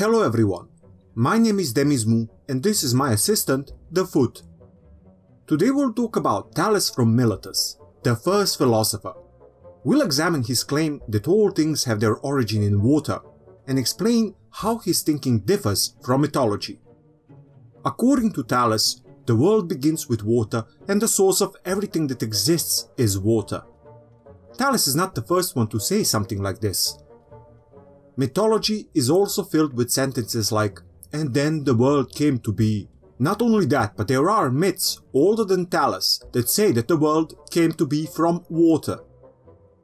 Hello everyone, my name is Demizmue and this is my assistant, The Foot. Today we'll talk about Thales from Miletus, the first philosopher. We'll examine his claim that all things have their origin in water and explain how his thinking differs from mythology. According to Thales, the world begins with water and the source of everything that exists is water. Thales is not the first one to say something like this. Mythology is also filled with sentences like, and then the world came to be. Not only that, but there are myths older than Thales that say that the world came to be from water.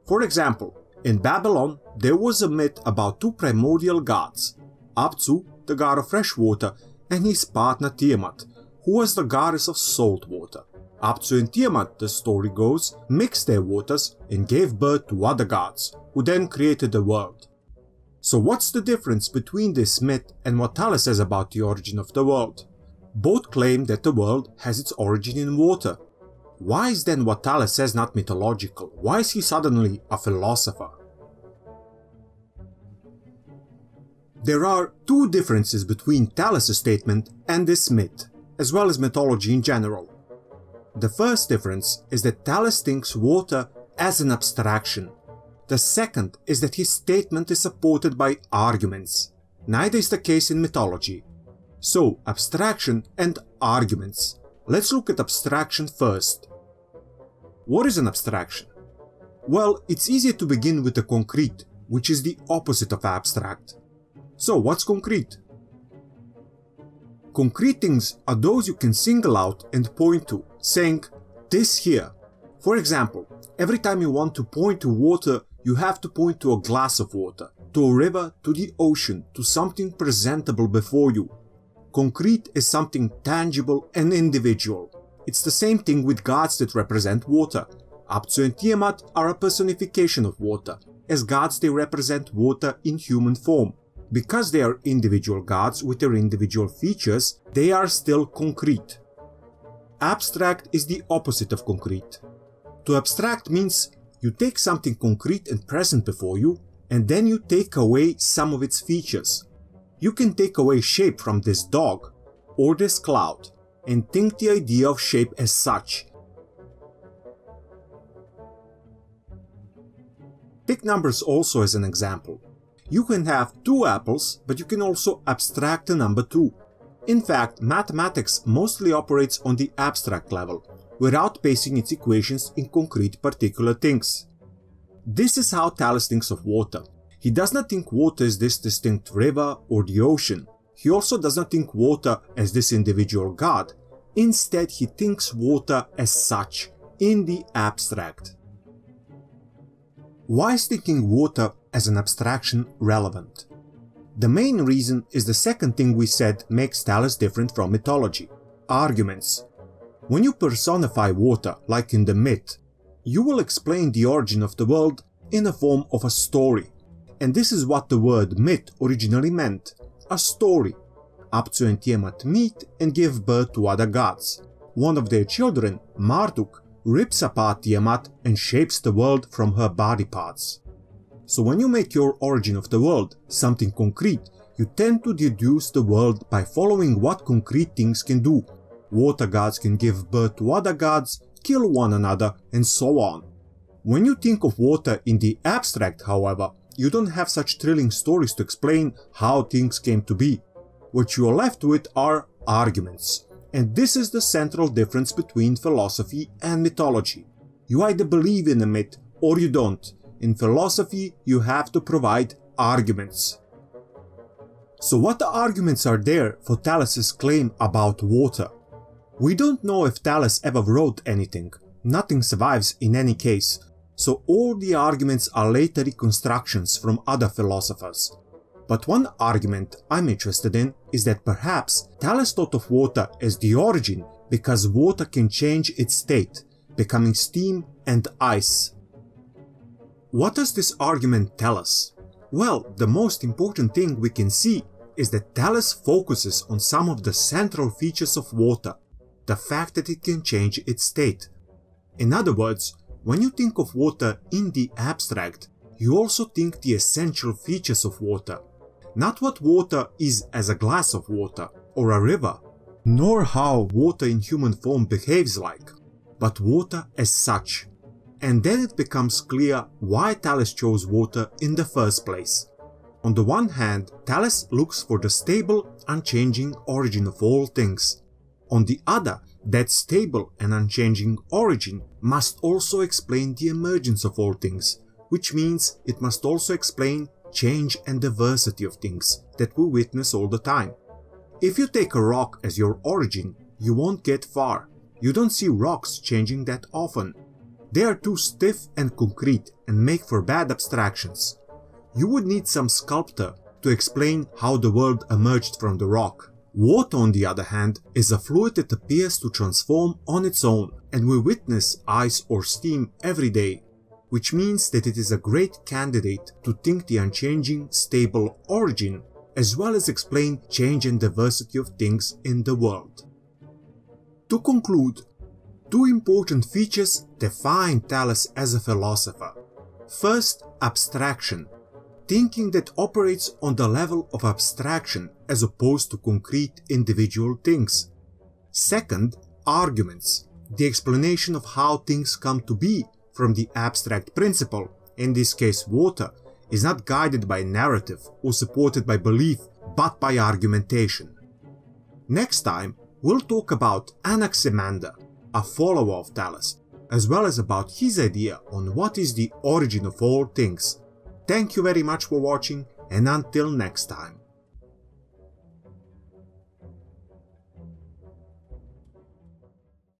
For example, in Babylon, there was a myth about two primordial gods, Apsu, the god of fresh water, and his partner Tiamat, who was the goddess of salt water. Apsu and Tiamat, the story goes, mixed their waters and gave birth to other gods, who then created the world. So what's the difference between this myth and what Thales says about the origin of the world? Both claim that the world has its origin in water. Why is then what Thales says not mythological? Why is he suddenly a philosopher? There are two differences between Thales' statement and this myth, as well as mythology in general. The first difference is that Thales thinks water as an abstraction, the second is that his statement is supported by arguments. Neither is the case in mythology. So, abstraction and arguments. Let's look at abstraction first. What is an abstraction? Well, it's easier to begin with the concrete, which is the opposite of abstract. So, what's concrete? Concrete things are those you can single out and point to, saying, this here. For example, every time you want to point to water you have to point to a glass of water, to a river, to the ocean, to something presentable before you. Concrete is something tangible and individual. It's the same thing with gods that represent water. Apsu and Tiamat are a personification of water. As gods they represent water in human form. Because they are individual gods with their individual features, they are still concrete. Abstract is the opposite of concrete. To abstract means you take something concrete and present before you, and then you take away some of its features. You can take away shape from this dog, or this cloud, and think the idea of shape as such. Pick numbers also as an example. You can have two apples, but you can also abstract the number 2. In fact, mathematics mostly operates on the abstract level, without basing its equations in concrete particular things. This is how Thales thinks of water. He does not think water is this distinct river or the ocean. He also does not think water as this individual god. Instead, he thinks water as such, in the abstract. Why is thinking water as an abstraction relevant? The main reason is the second thing we said makes Thales different from mythology. Arguments. When you personify water, like in the myth, you will explain the origin of the world in the form of a story. And this is what the word myth originally meant, a story. Apsu and Tiamat meet and give birth to other gods. One of their children, Marduk, rips apart Tiamat and shapes the world from her body parts. So when you make your origin of the world something concrete, you tend to deduce the world by following what concrete things can do Water gods can give birth to other gods, kill one another, and so on. When you think of water in the abstract, however, you don't have such thrilling stories to explain how things came to be. What you are left with are arguments. And this is the central difference between philosophy and mythology. You either believe in a myth or you don't. In philosophy, you have to provide arguments. So what arguments are there for Thales' claim about water? We don't know if Thales ever wrote anything, nothing survives in any case, so all the arguments are later reconstructions from other philosophers. But one argument I'm interested in is that perhaps Thales thought of water as the origin because water can change its state, becoming steam and ice. What does this argument tell us? Well, the most important thing we can see is that Thales focuses on some of the central features of water the fact that it can change its state. In other words, when you think of water in the abstract, you also think the essential features of water. not what water is as a glass of water or a river, nor how water in human form behaves like, but water as such. And then it becomes clear why Thales chose water in the first place. On the one hand, Thales looks for the stable, unchanging origin of all things. On the other, that stable and unchanging origin must also explain the emergence of all things, which means it must also explain change and diversity of things that we witness all the time. If you take a rock as your origin, you won't get far. You don't see rocks changing that often. They are too stiff and concrete and make for bad abstractions. You would need some sculptor to explain how the world emerged from the rock. Water on the other hand is a fluid that appears to transform on its own and we witness ice or steam every day, which means that it is a great candidate to think the unchanging, stable origin as well as explain change and diversity of things in the world. To conclude, two important features define Thales as a philosopher. First, abstraction, thinking that operates on the level of abstraction as opposed to concrete individual things. Second, arguments, the explanation of how things come to be from the abstract principle, in this case water, is not guided by narrative or supported by belief, but by argumentation. Next time, we'll talk about Anaximander, a follower of Thales, as well as about his idea on what is the origin of all things. Thank you very much for watching and until next time.